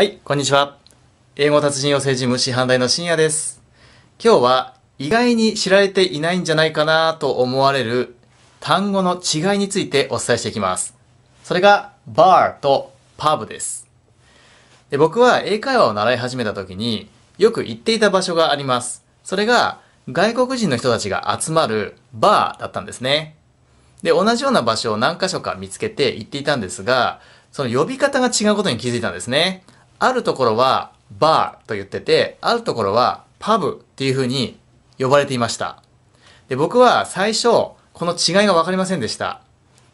はい、こんにちは。英語達人養成事務師反対の深夜です。今日は意外に知られていないんじゃないかなと思われる単語の違いについてお伝えしていきます。それが bar と pub です。で僕は英会話を習い始めた時によく行っていた場所があります。それが外国人の人たちが集まるバーだったんですね。で、同じような場所を何箇所か見つけて行っていたんですが、その呼び方が違うことに気づいたんですね。あるところはバーと言ってて、あるところはパブっていう風に呼ばれていました。で、僕は最初、この違いがわかりませんでした。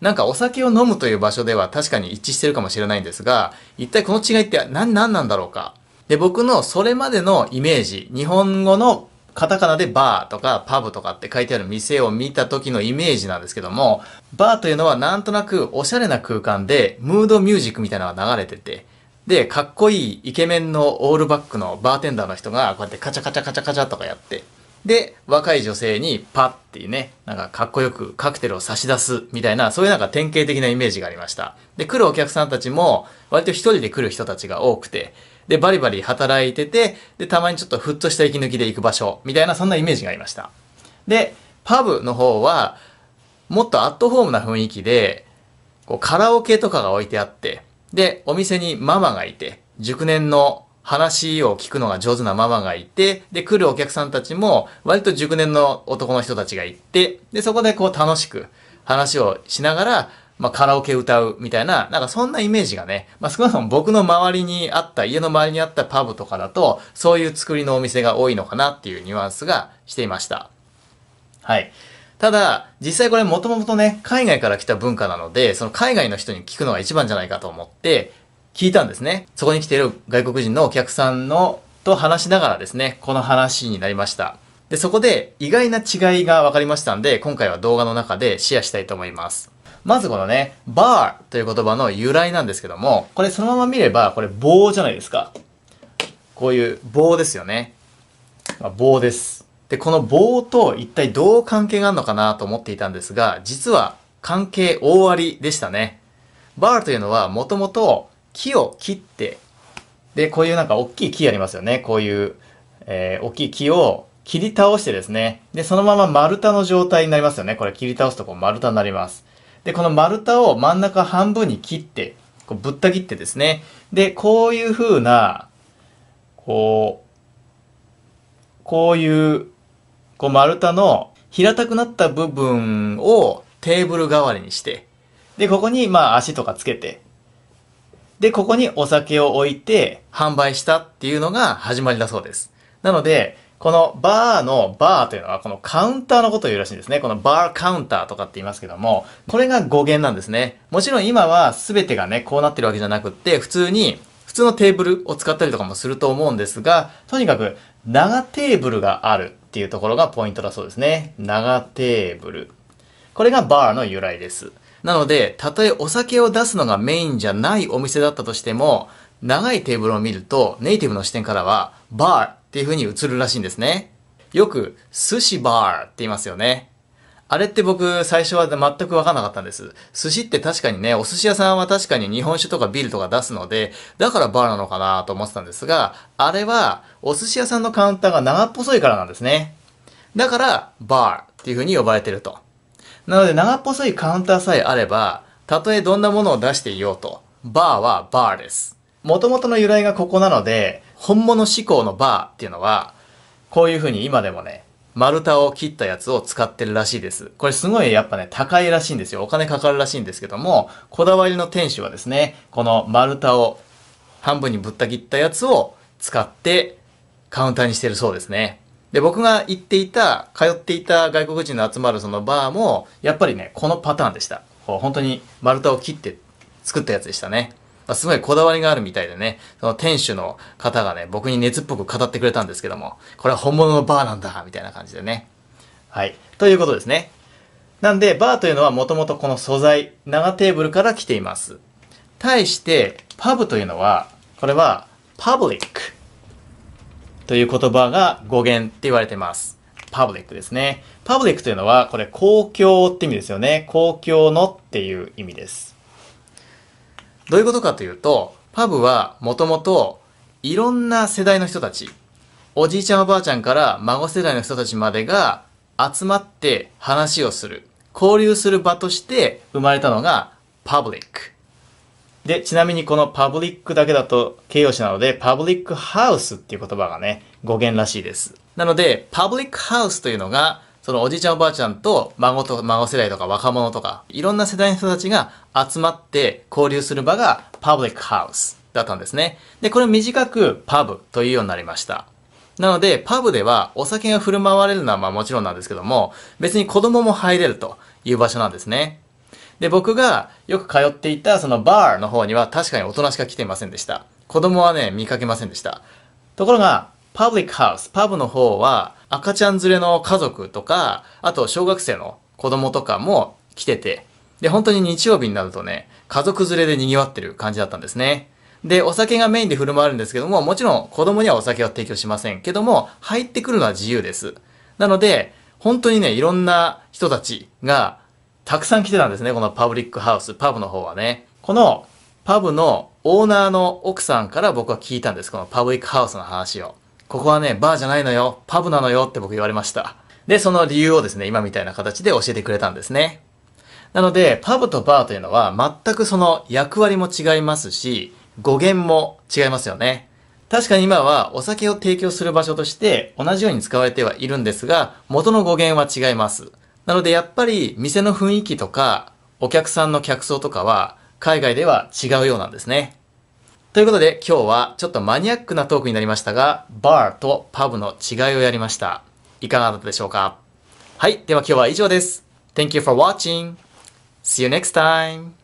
なんかお酒を飲むという場所では確かに一致してるかもしれないんですが、一体この違いって何、何なんだろうか。で、僕のそれまでのイメージ、日本語のカタカナでバーとかパブとかって書いてある店を見た時のイメージなんですけども、バーというのはなんとなくおしゃれな空間でムードミュージックみたいなのが流れてて、で、かっこいいイケメンのオールバックのバーテンダーの人がこうやってカチャカチャカチャカチャとかやって、で、若い女性にパッっていうね、なんかかっこよくカクテルを差し出すみたいな、そういうなんか典型的なイメージがありました。で、来るお客さんたちも割と一人で来る人たちが多くて、で、バリバリ働いてて、で、たまにちょっとふっとした息抜きで行く場所、みたいなそんなイメージがありました。で、パブの方は、もっとアットホームな雰囲気で、こうカラオケとかが置いてあって、で、お店にママがいて、熟年の話を聞くのが上手なママがいて、で、来るお客さんたちも、割と熟年の男の人たちがいて、で、そこでこう楽しく話をしながら、まあ、カラオケ歌うみたいな、なんかそんなイメージがね、まあ、少なくとも僕の周りにあった、家の周りにあったパブとかだと、そういう作りのお店が多いのかなっていうニュアンスがしていました。はい。ただ、実際これもともとね、海外から来た文化なので、その海外の人に聞くのが一番じゃないかと思って、聞いたんですね。そこに来ている外国人のお客さんの、と話しながらですね、この話になりました。で、そこで意外な違いが分かりましたんで、今回は動画の中でシェアしたいと思います。まずこのね、バーという言葉の由来なんですけども、これそのまま見れば、これ棒じゃないですか。こういう棒ですよね。まあ、棒です。で、この棒と一体どう関係があるのかなと思っていたんですが、実は関係大ありでしたね。バーというのはもともと木を切って、で、こういうなんか大きい木ありますよね。こういう、えー大きい木を切り倒してですね。で、そのまま丸太の状態になりますよね。これ切り倒すとこう丸太になります。で、この丸太を真ん中半分に切って、こうぶった切ってですね。で、こういう風な、こう、こういう、こう丸太の平たくなった部分をテーブル代わりにして、で、ここにまあ足とかつけて、で、ここにお酒を置いて販売したっていうのが始まりだそうです。なので、このバーのバーというのはこのカウンターのことを言うらしいんですね。このバーカウンターとかって言いますけども、これが語源なんですね。もちろん今は全てがね、こうなってるわけじゃなくって、普通に、普通のテーブルを使ったりとかもすると思うんですが、とにかく長テーブルがあるっていうところがポイントだそうですね。長テーブル。これがバーの由来です。なので、たとえお酒を出すのがメインじゃないお店だったとしても、長いテーブルを見ると、ネイティブの視点からは、バーっていう風に映るらしいんですね。よく、寿司バーって言いますよね。あれって僕、最初は全くわかんなかったんです。寿司って確かにね、お寿司屋さんは確かに日本酒とかビールとか出すので、だからバーなのかなと思ってたんですが、あれは、お寿司屋さんのカウンターが長っぽそいからなんですね。だから、バーっていう風に呼ばれてると。なので、長っぽそいカウンターさえあれば、たとえどんなものを出していようと、バーはバーです。元々の由来がここなので、本物志向のバーっていうのは、こういう風に今でもね、丸太を切ったやつを使ってるらしいです。これすごいやっぱね、高いらしいんですよ。お金かかるらしいんですけども、こだわりの店主はですね、この丸太を半分にぶった切ったやつを使ってカウンターにしてるそうですね。で、僕が行っていた、通っていた外国人の集まるそのバーも、やっぱりね、このパターンでした。こう本当に丸太を切って作ったやつでしたね。まあすごいこだわりがあるみたいでね、その店主の方がね、僕に熱っぽく語ってくれたんですけども、これは本物のバーなんだ、みたいな感じでね。はい。ということですね。なんで、バーというのはもともとこの素材、長テーブルから来ています。対して、パブというのは、これは、パブリックという言葉が語源って言われてます。パブリックですね。パブリックというのは、これ公共って意味ですよね。公共のっていう意味です。どういうことかというと、パブはもともといろんな世代の人たち、おじいちゃんおばあちゃんから孫世代の人たちまでが集まって話をする、交流する場として生まれたのがパブリック。で、ちなみにこのパブリックだけだと形容詞なので、パブリックハウスっていう言葉がね、語源らしいです。なので、パブリックハウスというのが、そのおじいちゃんおばあちゃんと孫と孫世代とか若者とか、いろんな世代の人たちが集まって交流する場がパブリックハウスだったんですね。で、これ短くパブというようになりました。なので、パブではお酒が振る舞われるのはまあもちろんなんですけども、別に子供も入れるという場所なんですね。で、僕がよく通っていたそのバーの方には確かに大人しか来ていませんでした。子供はね、見かけませんでした。ところが、パブリックハウス、パブの方は赤ちゃん連れの家族とか、あと小学生の子供とかも来てて、で、本当に日曜日になるとね、家族連れで賑わってる感じだったんですね。で、お酒がメインで振る舞われるんですけども、もちろん子供にはお酒は提供しませんけども、入ってくるのは自由です。なので、本当にね、いろんな人たちがたくさん来てたんですね、このパブリックハウス、パブの方はね。このパブのオーナーの奥さんから僕は聞いたんです、このパブリックハウスの話を。ここはね、バーじゃないのよ、パブなのよって僕言われました。で、その理由をですね、今みたいな形で教えてくれたんですね。なので、パブとバーというのは全くその役割も違いますし、語源も違いますよね。確かに今はお酒を提供する場所として同じように使われてはいるんですが、元の語源は違います。なのでやっぱり店の雰囲気とかお客さんの客層とかは海外では違うようなんですね。ということで今日はちょっとマニアックなトークになりましたが、バーとパブの違いをやりました。いかがだったでしょうか？はい。では今日は以上です。Thank you for watching. See you next time.